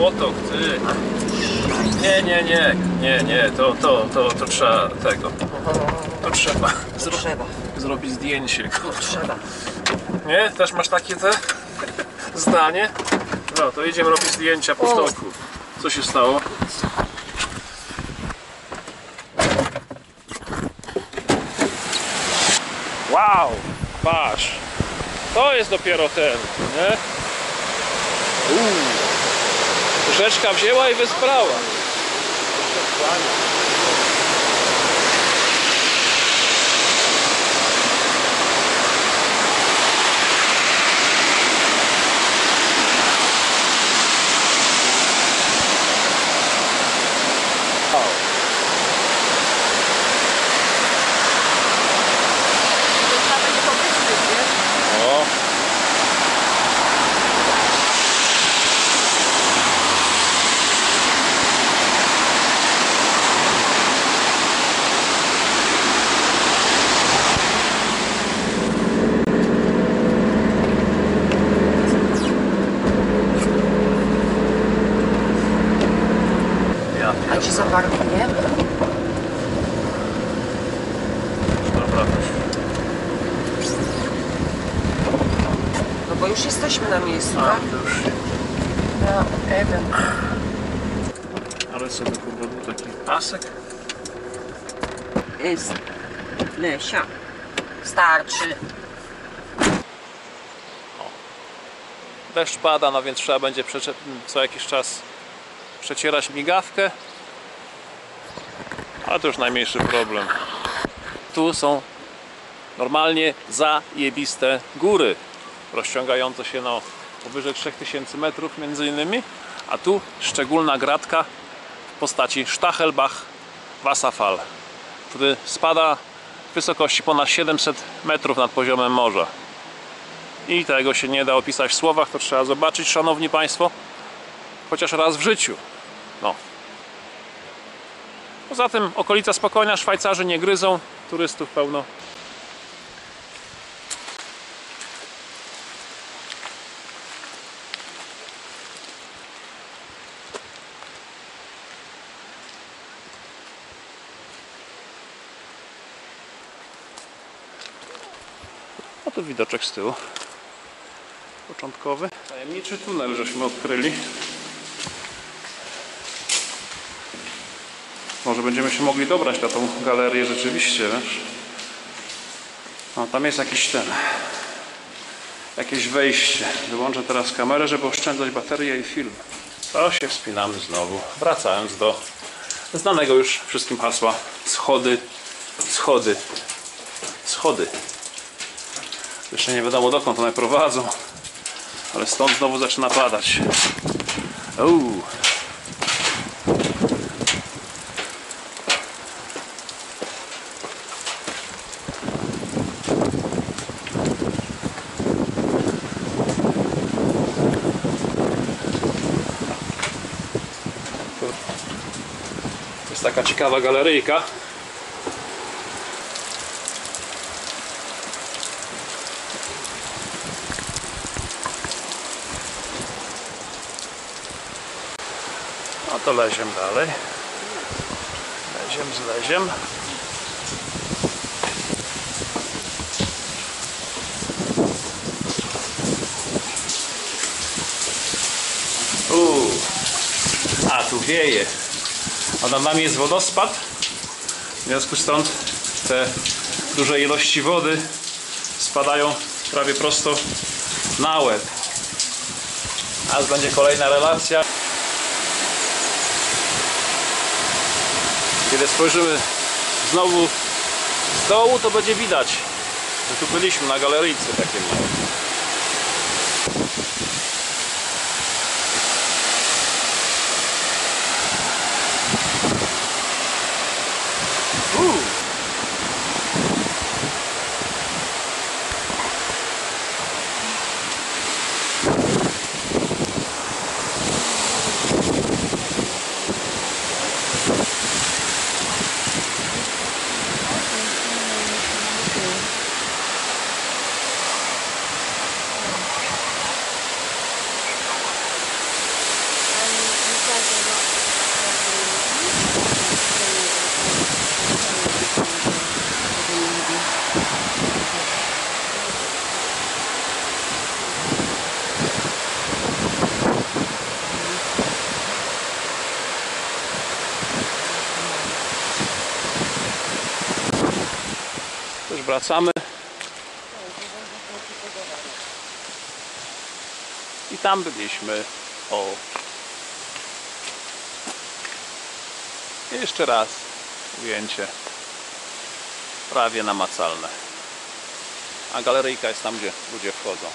potok, ty. Nie, nie, nie, nie, nie, to, to, to, to trzeba tego. To trzeba zro Trzeba, zrobić zdjęcie. trzeba. Nie? Też masz takie te zdanie? No, to idziemy robić zdjęcia po stoku. Co się stało? Wow! Patrz! To jest dopiero ten, nie? Uuu. Rzeczka wzięła i wysprała. Ja A ci zaparkuje? Dobra. No bo już jesteśmy na miejscu, A, tak? już. Na Eden. Ale sobie był taki pasek. Jest. Lesia. Starczy. Deszcz pada, no więc trzeba będzie co jakiś czas przecierać migawkę. Ale to już najmniejszy problem. Tu są normalnie zajebiste góry, rozciągające się no powyżej 3000 metrów między innymi, a tu szczególna gratka w postaci Stachelbach Wasserfall, który spada w wysokości ponad 700 metrów nad poziomem morza. I tego się nie da opisać w słowach, to trzeba zobaczyć, szanowni państwo, chociaż raz w życiu. No. Poza tym okolica spokojna, Szwajcarzy nie gryzą, turystów pełno. A tu widoczek z tyłu. Początkowy. Tajemniczy tunel żeśmy odkryli. Może będziemy się mogli dobrać na tą galerię rzeczywiście, wiesz? No, tam jest jakiś ten. Jakieś wejście. Wyłączę teraz kamerę, żeby oszczędzać baterię i film. To się wspinamy znowu. Wracając do znanego już wszystkim hasła. Schody, schody, schody. Jeszcze nie wiadomo dokąd one prowadzą. Ale stąd znowu zaczyna padać. Uuu. Jest taka ciekawa galeryjka. No to leziem dalej. Leziem, zleziem. Uuu. A, tu wieje. A nad nami jest wodospad. W związku stąd te duże ilości wody spadają prawie prosto na łeb. Aż będzie kolejna relacja. Kiedy spojrzymy znowu z dołu, to będzie widać, że tu byliśmy na galeryjce takiej małej. Wracamy. I tam byliśmy. O. Jeszcze raz ujęcie. Prawie namacalne. A galeryjka jest tam, gdzie ludzie wchodzą.